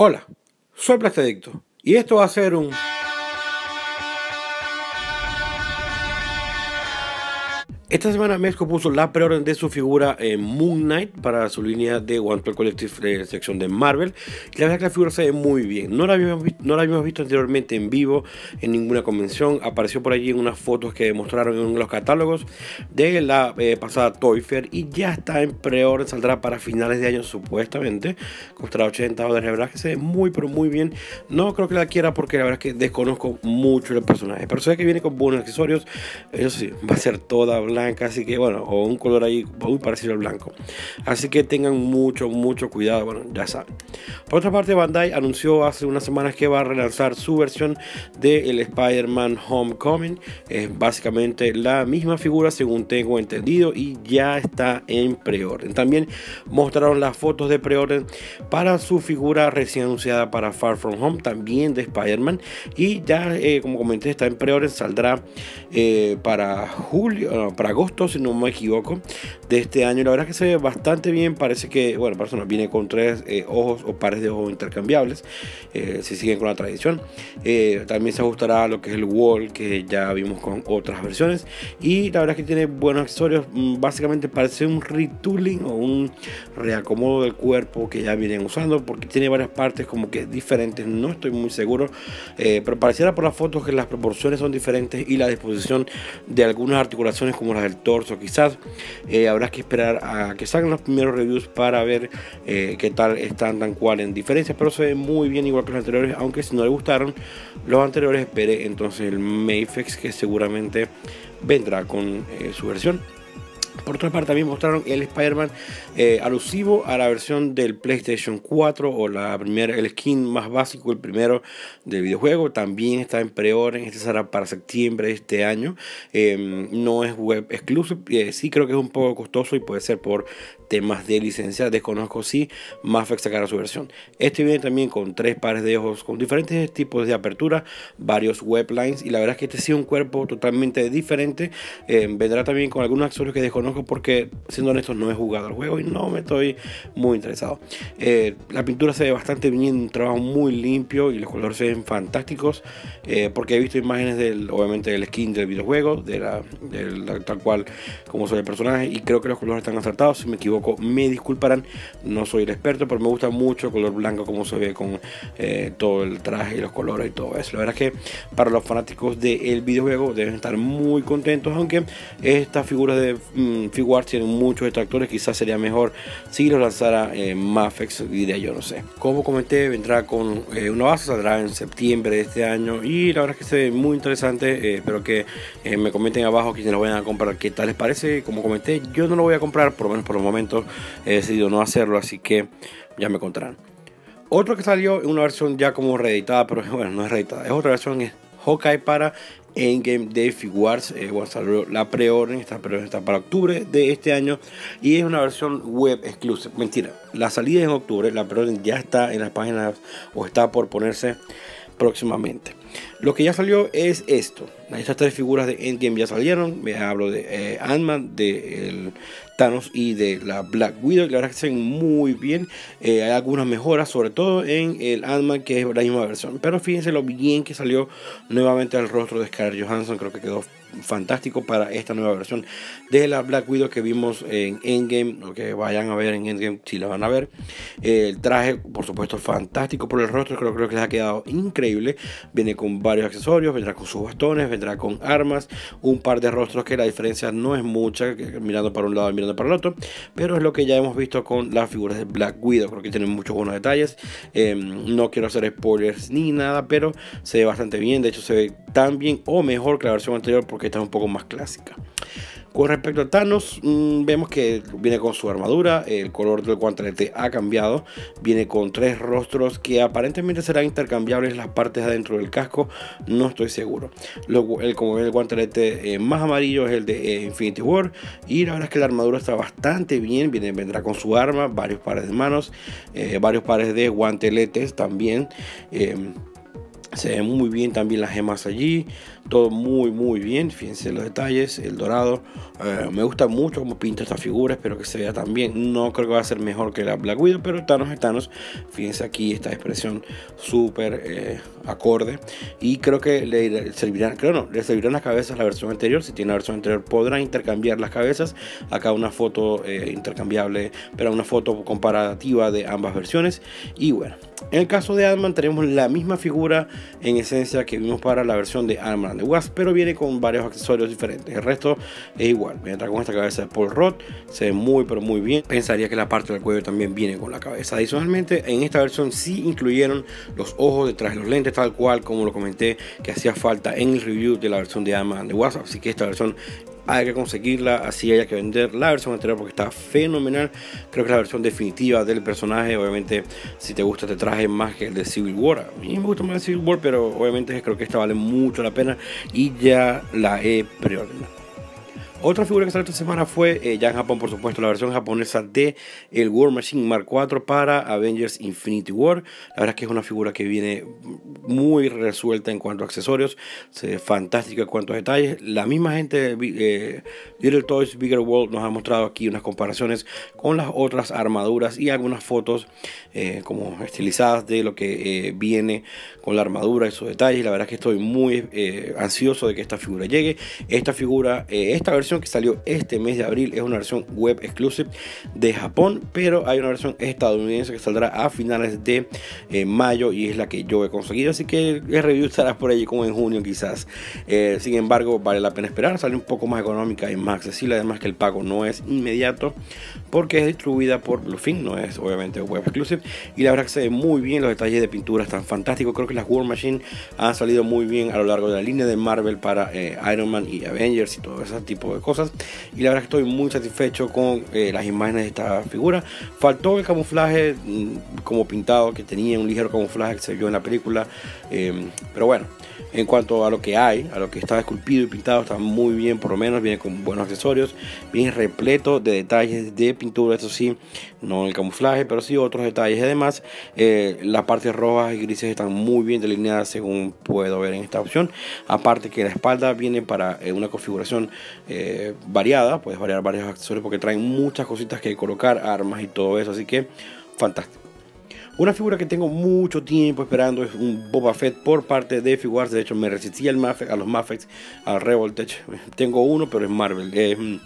Hola, soy Plastadicto y esto va a ser un... Esta semana Mezco puso la preorden de su figura en Moon Knight para su línea de One Piece Collective sección de Marvel. La verdad que la figura se ve muy bien. No la, habíamos no la habíamos visto anteriormente en vivo en ninguna convención. Apareció por allí en unas fotos que mostraron en los catálogos de la eh, pasada Toy Fair y ya está en preorden. Saldrá para finales de año supuestamente. Costará 80 dólares. La verdad que se ve muy pero muy bien. No creo que la quiera porque la verdad es que desconozco mucho el personaje. Pero sé que viene con buenos accesorios. Eso sí, va a ser toda blanca así que bueno, o un color ahí muy parecido al blanco. Así que tengan mucho, mucho cuidado, bueno, ya saben. Por otra parte, Bandai anunció hace unas semanas que va a relanzar su versión del el Spider-Man Homecoming. Es básicamente la misma figura, según tengo entendido, y ya está en preorden. También mostraron las fotos de preorden para su figura recién anunciada para Far From Home, también de Spider-Man. Y ya, eh, como comenté, está en preorden, saldrá eh, para julio, para agosto, si no me equivoco, de este año. La verdad es que se ve bastante bien. Parece que, bueno, persona viene con tres eh, ojos o pares de ojos intercambiables. Eh, si siguen con la tradición. Eh, también se ajustará lo que es el wall, que ya vimos con otras versiones. Y la verdad es que tiene buenos accesorios. Mm, básicamente parece un retooling o un reacomodo del cuerpo que ya vienen usando, porque tiene varias partes como que diferentes. No estoy muy seguro, pero pareciera por las fotos que las proporciones son diferentes y la disposición de algunas articulaciones como las el torso quizás. Eh, habrá que esperar a que salgan los primeros reviews para ver eh, qué tal están tan cual en diferencias, pero se ve muy bien igual que los anteriores, aunque si no le gustaron los anteriores, espere entonces el Mayfex que seguramente vendrá con eh, su versión. Por otra parte, también mostraron el Spider-Man eh, alusivo a la versión del PlayStation 4 o la primera, el skin más básico, el primero del videojuego. También está en pre-orden. Este será para septiembre de este año. Em, no es web exclusive. Eh, sí, creo que es un poco costoso y puede ser por temas de licencia. Desconozco si Mafex sacará su versión. Este viene también con tres pares de ojos con diferentes tipos de apertura, varios weblines. Y la verdad es que este sí es un cuerpo totalmente diferente. Em, vendrá también con algunos accesorios que desconozco porque, siendo honesto, no he jugado al juego y no me estoy muy interesado. Eh, la pintura se ve bastante bien, un trabajo muy limpio y los colores se ven fantásticos eh, porque he visto imágenes del, obviamente, del skin del videojuego, de la, tal cual como soy el personaje y creo que los colores están acertados. Si me equivoco, me disculparán, no soy el experto, pero me gusta mucho el color blanco como se ve con eh, todo el traje y los colores y todo eso. La verdad es que para los fanáticos del videojuego deben estar muy contentos, aunque esta figura de mm, Figuarts tiene muchos detractores, quizás sería mejor si lo lanzara en Mafex, diría yo, no sé. Como comenté, vendrá con eh, una base, saldrá en septiembre de este año y la verdad es que se ve muy interesante. Eh, espero que eh, me comenten abajo quienes lo vayan a comprar, qué tal les parece. Como comenté, yo no lo voy a comprar, por lo menos por el momento he decidido no hacerlo, así que ya me contarán. Otro que salió en una versión ya como reeditada, pero bueno, no es reeditada, es otra versión, es para Endgame de Figuarts. Eh, bueno, la preorden, esta preorden está para octubre de este año y es una versión web exclusiva. Mentira, la salida es en octubre, la preorden ya está en las páginas o está por ponerse próximamente. Lo que ya salió es esto. Estas tres figuras de Endgame ya salieron. Me hablo de eh, Ant-Man, de Thanos y de la Black Widow. La verdad que se ven muy bien. Eh, hay algunas mejoras, sobre todo en el Ant-Man, que es la misma versión. Pero fíjense lo bien que salió nuevamente el rostro de Scarlett Johansson. Creo que quedó fantástico para esta nueva versión de la Black Widow que vimos en Endgame, lo que vayan a ver en Endgame si la van a ver. El traje, por supuesto, fantástico por el rostro, creo, creo que les ha quedado increíble. Viene con varios accesorios, vendrá con sus bastones, vendrá con armas, un par de rostros que la diferencia no es mucha, mirando para un lado y mirando para el otro, pero es lo que ya hemos visto con las figuras de Black Widow, creo que tienen muchos buenos detalles. Em, no quiero hacer spoilers ni nada, pero se ve bastante bien, de hecho se ve tan bien o mejor que la versión anterior porque esta es un poco más clásica. Con respecto a Thanos, mm, vemos que viene con su armadura, el color del guantelete ha cambiado, viene con tres rostros que aparentemente serán intercambiables las partes adentro del casco, no estoy seguro. el, como el guantelete eh, más amarillo es el de eh, Infinity War y la verdad es que la armadura está bastante bien, viene, vendrá con su arma, varios pares de manos, eh, varios pares de guanteletes también. Se ven muy bien también las gemas allí. Todo muy, muy bien. Fíjense los detalles. El dorado. Eh, me gusta mucho cómo pinta esta figura. Espero que se vea también. No creo que va a ser mejor que la Black Widow. Pero Thanos es Thanos. Fíjense aquí esta expresión súper eh, acorde. Y creo que le servirán. Creo no. Le servirán las cabezas la versión anterior. Si tiene la versión anterior podrán intercambiar las cabezas. Acá una foto eh, intercambiable. Pero una foto comparativa de ambas versiones. Y bueno. En el caso de Ant-Man tenemos la misma figura en esencia que vimos para la versión de Ant-Man de Wasp, pero viene con varios accesorios diferentes. El resto es igual. Viene con esta cabeza de Paul Roth, se ve muy pero muy bien. Pensaría que la parte del cuello también viene con la cabeza. Adicionalmente, en esta versión sí incluyeron los ojos detrás de los lentes, tal cual como lo comenté que hacía falta en el review de la versión de Ant-Man de Wasp. Así que esta versión hay que conseguirla, así haya que vender la versión anterior porque está fenomenal. Creo que es la versión definitiva del personaje. Obviamente, si te gusta este traje más que el de Civil War, a mí me gusta más el Civil War, pero obviamente creo que esta vale mucho la pena y ya la he preordenado. Otra figura que salió esta semana fue eh, ya en Japón, por supuesto, la versión japonesa de el War Machine Mark IV para Avengers Infinity War. La verdad es que es una figura que viene muy resuelta en cuanto a accesorios, se fantástica en cuanto a detalles. La misma gente de eh, Little Toys Bigger World nos ha mostrado aquí unas comparaciones con las otras armaduras y algunas fotos eh, como estilizadas de lo que viene con la armadura y sus detalles. La verdad es que estoy muy ansioso de que esta figura llegue. Esta figura, esta versión que salió este mes de abril es una versión web exclusive de Japón, pero hay una versión estadounidense que saldrá a finales de eh, mayo y es la que yo he conseguido. Así que el review estará por allí como en junio quizás. Eh, sin embargo, vale la pena esperar. Sale un poco más económica y más accesible. Además que el pago no es inmediato porque es distribuida por Bluefin, no es obviamente web exclusive. Y la verdad que se ve muy bien, los detalles de pintura están fantásticos. Creo que las War Machine han salido muy bien a lo largo de la línea de Marvel para eh, Iron Man y Avengers y todo ese tipo de cosas. Y la verdad que estoy muy satisfecho con eh, las imágenes de esta figura. Faltó el camuflaje mm, como pintado, que tenía un ligero camuflaje que se vio en la película. Eh, pero bueno, en cuanto a lo que hay, a lo que está esculpido y pintado, está muy bien, por lo menos viene con buenos accesorios, bien repleto de detalles de pintura, eso sí, no el camuflaje, pero sí otros detalles. Además, eh, las partes rojas y grises están muy bien delineadas según puedo ver en esta opción. Aparte que la espalda viene para eh, una configuración variada, puedes variar varios accesorios porque traen muchas cositas que colocar, armas y todo eso, así que fantástico. Una figura que tengo mucho tiempo esperando es un Boba Fett por parte de Figuarts. De hecho, me resistí al a los Mafex, al Revoltage. Tengo uno, pero es Marvel. Mm,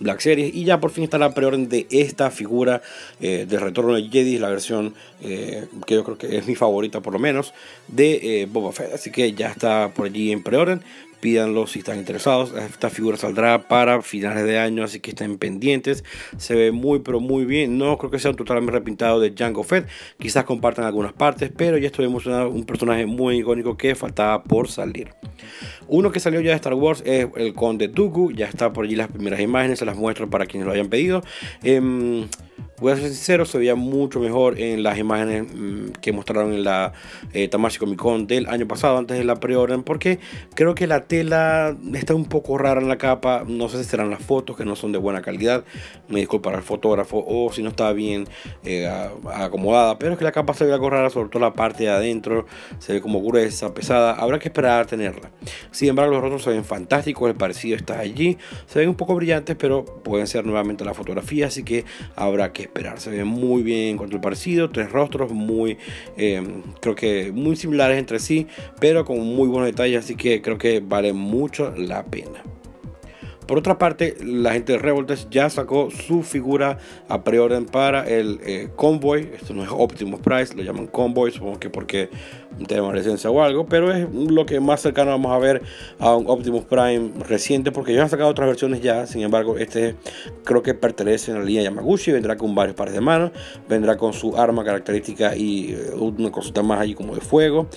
Black Series. Y ya por fin está la preorden de esta figura eh, de Retorno de Jedi, la versión eh, que yo creo que es mi favorita por lo menos, de eh, Boba Fett. Así que ya está por allí en preorden pídanlo si están interesados. Esta figura saldrá para finales de año, así que estén pendientes. Se ve muy, pero muy bien. No creo que sea un totalmente repintado de Django Fett. Quizás compartan algunas partes, pero ya estoy emocionado. Un personaje muy icónico que faltaba por salir. Uno que salió ya de Star Wars es el Conde Dooku. Ya está por allí las primeras imágenes, se las muestro para quienes lo hayan pedido. Eh, Voy a ser sincero, se veía mucho mejor en las imágenes mm, que mostraron en la eh, Comic Con del año pasado, antes de la preorden, porque creo que la tela está un poco rara en la capa. No sé si serán las fotos que no son de buena calidad. Me disculpa el fotógrafo o si no está bien eh, acomodada, pero es que la capa se ve algo rara, sobre todo la parte de adentro. Se ve como gruesa, pesada. Habrá que esperar a tenerla. Sin embargo, los rostros se ven fantásticos, el parecido está allí. Se ven un poco brillantes, pero pueden ser nuevamente la fotografía, así que habrá que esperar. Se ve muy bien con el parecido, tres rostros muy, eh, creo que muy similares entre sí, pero con muy buenos detalles, así que creo que vale mucho la pena. Por otra parte, la gente de Revoltes ya sacó su figura a preorden para el eh, Convoy. Esto no es Optimus Price, lo llaman Convoy, supongo que porque de licencia o algo. Pero es lo que más cercano vamos a ver a un Optimus Prime reciente, porque ya han sacado otras versiones ya. Sin embargo, este creo que pertenece a la línea Yamaguchi. Vendrá con varios pares de manos, vendrá con su arma característica y eh, una cosita más allí como de fuego.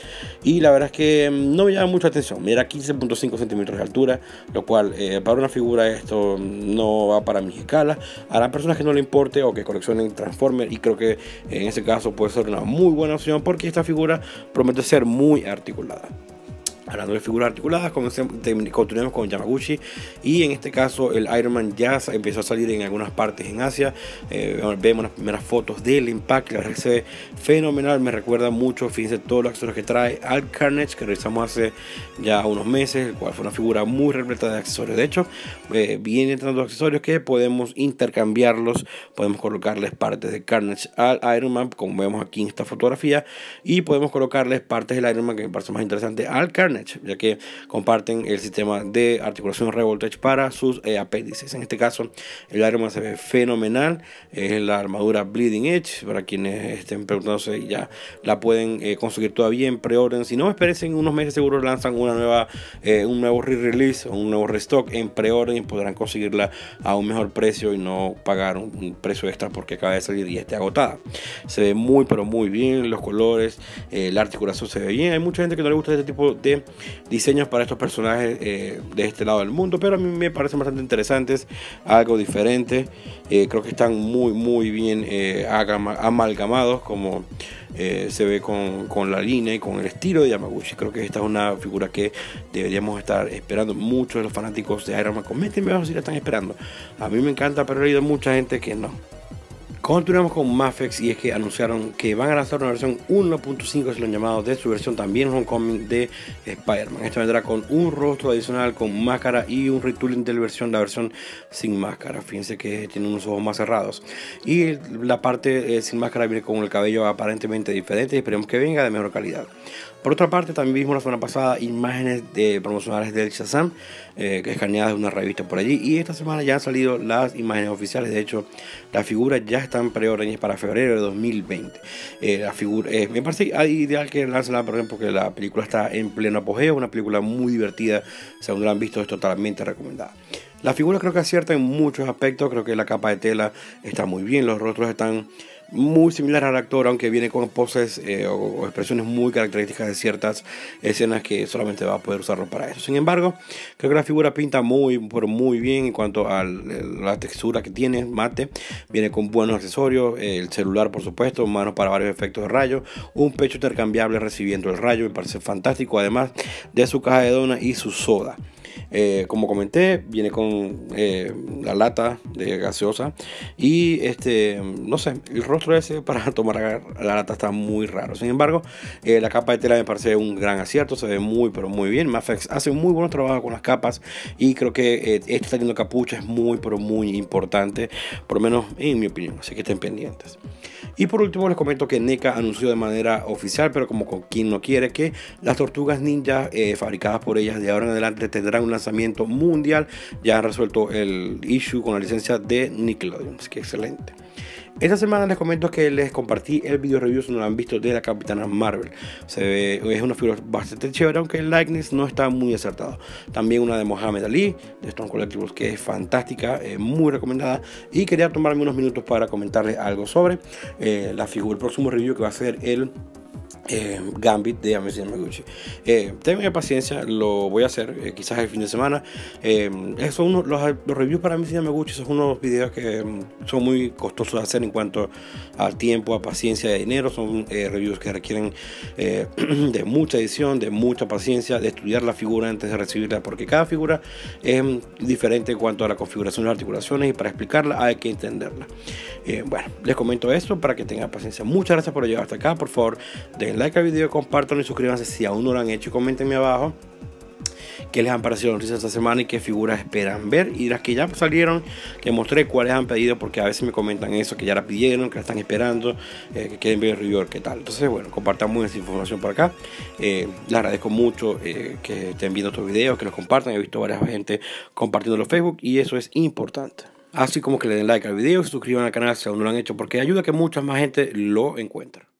Y la verdad es que mm, no me llama mucha atención. Mira, 15.5 centímetros de altura, lo cual eh, para una figura esto no va para mi escala. Harán personas que no le importe o que coleccionen Transformers y creo que en ese caso puede ser una muy buena opción porque esta figura promete ser muy articulada. Hablando de figuras articuladas, continuemos con Yamaguchi y en este caso el Iron Man ya empezó a salir en algunas partes en Asia. Eh, vemos las primeras fotos del Impact, la se ve fenomenal, me recuerda mucho, fíjense todos los accesorios que trae al Carnage que realizamos hace ya unos meses, el cual fue una figura muy repleta de accesorios. De hecho, eh, viene entrando accesorios que podemos intercambiarlos, podemos colocarles partes de Carnage al Iron Man, como vemos aquí en esta fotografía, y podemos colocarles partes del Iron Man que me parece más interesante al Carnage ya que comparten el sistema de articulación Revoltage para sus eh, apéndices. En este caso, el Man se ve fenomenal, es la armadura Bleeding Edge, para quienes estén preguntándose, ya la pueden eh, conseguir todavía en pre-orden. Si no, esperen unos meses, seguro lanzan una nueva, eh, un nuevo re-release o un nuevo restock en pre-orden y podrán conseguirla a un mejor precio y no pagar un, precio extra porque acaba de salir y esté agotada. Se ve muy, pero muy bien los colores, la articulación se ve bien. Hay mucha gente que no le gusta este tipo de diseños para estos personajes eh, de este lado del mundo, pero a mí me parecen bastante interesantes, algo diferente. Eh, creo que están muy, muy bien eh, amalgamados, como se ve con, con, la línea y con el estilo de Yamaguchi. Creo que esta es una figura que deberíamos estar esperando. Muchos de los fanáticos de Iron Man, coméntenme abajo si la están esperando. A mí me encanta, pero he leído mucha gente que no. Continuamos con Mafex y es que anunciaron que van a lanzar una versión 1.5, se lo han llamado, de su versión también Homecoming de Spider-Man. Esta vendrá con un rostro adicional, con máscara y un retooling de la versión, la versión sin máscara. Fíjense que tiene unos ojos más cerrados. Y la parte eh, sin máscara viene con el cabello aparentemente diferente y esperemos que venga de mejor calidad. Por otra parte, también vimos la semana pasada imágenes de promocionales del Shazam, eh, escaneadas de una revista por allí. Y esta semana ya han salido las imágenes oficiales. De hecho, las figuras ya están preórdenes para febrero de 2020. Eh, la figura, eh, me parece ideal que lancen la ejemplo, porque la película está en pleno apogeo. Una película muy divertida. Según lo han visto, es totalmente recomendada. La figura creo que acierta en muchos aspectos. Creo que la capa de tela está muy bien. Los rostros están muy similar al actor, aunque viene con poses eh, o, expresiones muy características de ciertas escenas que solamente va a poder usarlo para eso. Sin embargo, creo que la figura pinta muy, pero muy bien en cuanto a la textura que tiene, mate. Viene con buenos accesorios, el celular por supuesto, manos para varios efectos de rayo, un pecho intercambiable recibiendo el rayo, me parece fantástico, además de su caja de dona y su soda. Eh, como comenté, viene con eh, la lata de gaseosa y este, no sé, el rostro ese para tomar la lata está muy raro. Sin embargo, eh, la capa de tela me parece un gran acierto, se ve muy, pero muy bien. Mafex hace un muy buen trabajo con las capas y creo que este teniendo capucha es muy, pero muy importante, por lo menos en mi opinión, así que estén pendientes. Y por último les comento que NECA anunció de manera oficial, pero como con quien no quiere, que las tortugas ninja fabricadas por ellas de ahora en adelante tendrán una lanzamiento mundial. Ya han resuelto el issue con la licencia de Nickelodeon. que excelente. Esta semana les comento que les compartí el video review, si no lo han visto, de la Capitana Marvel. Se ve, es una figura bastante chévere, aunque el likeness no está muy acertado. También una de Mohamed Ali, de Stone Collectibles, que es fantástica, muy recomendada. Y quería tomarme unos minutos para comentarles algo sobre eh, la figura, el próximo review que va a ser el eh, Gambit de Amazon Yamaguchi. Eh, tengan paciencia, lo voy a hacer eh, quizás el fin de semana. Eh, son los, los, reviews para Amazon Yamaguchi son unos videos que mm, son muy costosos de hacer en cuanto al tiempo, a paciencia y dinero. Son reviews que requieren de mucha edición, de mucha paciencia, de estudiar la figura antes de recibirla, porque cada figura es diferente en cuanto a la configuración de las articulaciones y para explicarla hay que entenderla. bueno, les comento esto para que tengan paciencia. Muchas gracias por llegar hasta acá. Por favor, denle like al video, compartan y suscríbanse si aún no lo han hecho y comentenme abajo qué les han parecido noticias esta semana y qué figuras esperan ver. Y las que ya salieron, que mostré cuáles han pedido, porque a veces me comentan eso, que ya la pidieron, que la están esperando, eh, que quieren ver el review, qué tal. Entonces, bueno, compartamos esa información por acá. Eh, les agradezco mucho eh, que estén viendo estos videos, que los compartan. He visto varias gente compartiendo en Facebook y eso es importante. Así como que le den like al video, suscriban al canal si aún no lo han hecho, porque ayuda a que mucha más gente lo encuentre.